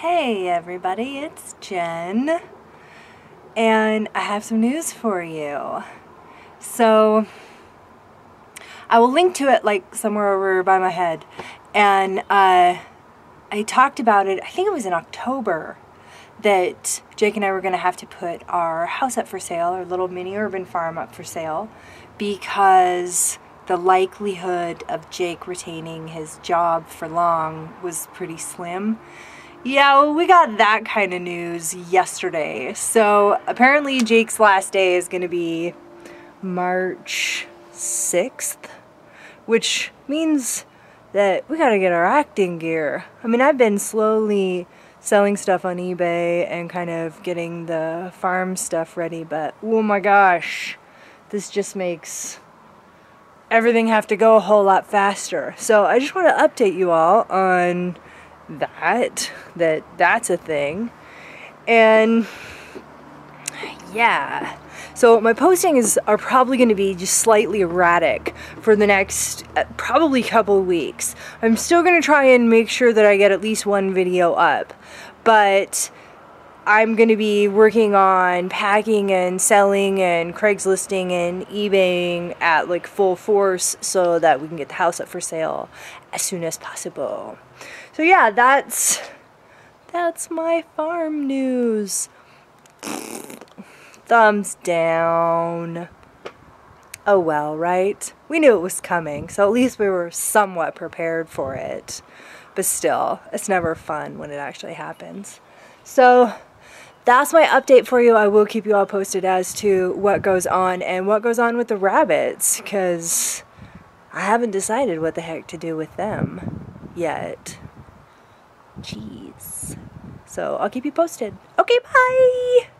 Hey everybody, it's Jen, and I have some news for you. So, I will link to it like somewhere over by my head, and uh, I talked about it, I think it was in October, that Jake and I were going to have to put our house up for sale, our little mini urban farm up for sale, because the likelihood of Jake retaining his job for long was pretty slim. Yeah, well, we got that kind of news yesterday. So apparently Jake's last day is going to be March 6th, which means that we got to get our acting gear. I mean, I've been slowly selling stuff on eBay and kind of getting the farm stuff ready, but oh my gosh, this just makes everything have to go a whole lot faster. So I just want to update you all on that, that that's a thing. And yeah. So my postings are probably going to be just slightly erratic for the next uh, probably couple weeks. I'm still going to try and make sure that I get at least one video up. But I'm going to be working on packing and selling and Craigslisting and eBaying at like full force so that we can get the house up for sale as soon as possible. So yeah, that's that's my farm news. Thumbs down. Oh well, right? We knew it was coming, so at least we were somewhat prepared for it. But still, it's never fun when it actually happens. So that's my update for you. I will keep you all posted as to what goes on and what goes on with the rabbits because I haven't decided what the heck to do with them yet. Jeez. So I'll keep you posted. Okay, bye!